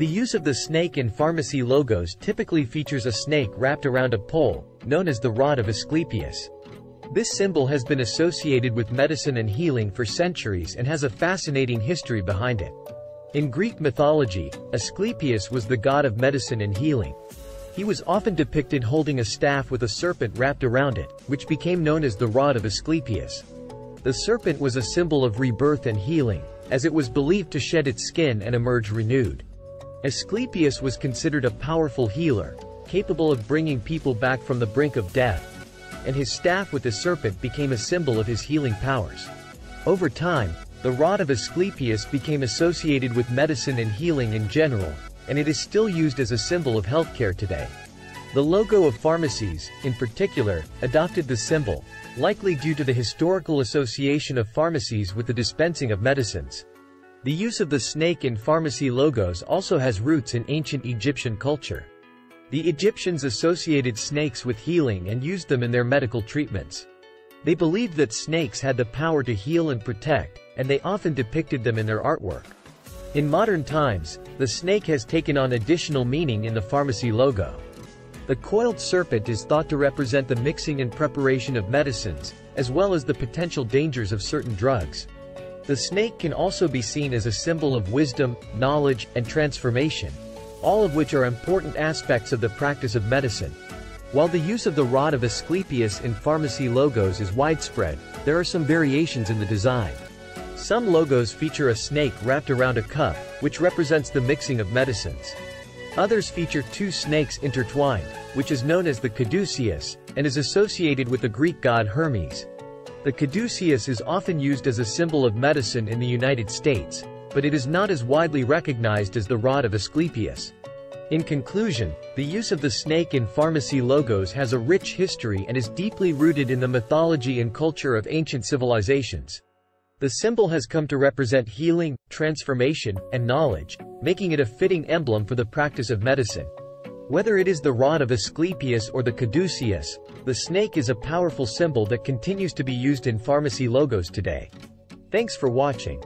The use of the snake in pharmacy logos typically features a snake wrapped around a pole, known as the rod of Asclepius. This symbol has been associated with medicine and healing for centuries and has a fascinating history behind it. In Greek mythology, Asclepius was the god of medicine and healing. He was often depicted holding a staff with a serpent wrapped around it, which became known as the rod of Asclepius. The serpent was a symbol of rebirth and healing, as it was believed to shed its skin and emerge renewed. Asclepius was considered a powerful healer, capable of bringing people back from the brink of death, and his staff with the serpent became a symbol of his healing powers. Over time, the rod of Asclepius became associated with medicine and healing in general, and it is still used as a symbol of healthcare today. The logo of pharmacies, in particular, adopted the symbol, likely due to the historical association of pharmacies with the dispensing of medicines. The use of the snake in pharmacy logos also has roots in ancient Egyptian culture. The Egyptians associated snakes with healing and used them in their medical treatments. They believed that snakes had the power to heal and protect, and they often depicted them in their artwork. In modern times, the snake has taken on additional meaning in the pharmacy logo. The coiled serpent is thought to represent the mixing and preparation of medicines, as well as the potential dangers of certain drugs. The snake can also be seen as a symbol of wisdom, knowledge, and transformation, all of which are important aspects of the practice of medicine. While the use of the rod of Asclepius in pharmacy logos is widespread, there are some variations in the design. Some logos feature a snake wrapped around a cup, which represents the mixing of medicines. Others feature two snakes intertwined, which is known as the caduceus, and is associated with the Greek god Hermes. The caduceus is often used as a symbol of medicine in the United States, but it is not as widely recognized as the rod of Asclepius. In conclusion, the use of the snake in pharmacy logos has a rich history and is deeply rooted in the mythology and culture of ancient civilizations. The symbol has come to represent healing, transformation, and knowledge, making it a fitting emblem for the practice of medicine. Whether it is the rod of Asclepius or the caduceus, the snake is a powerful symbol that continues to be used in pharmacy logos today. Thanks for watching.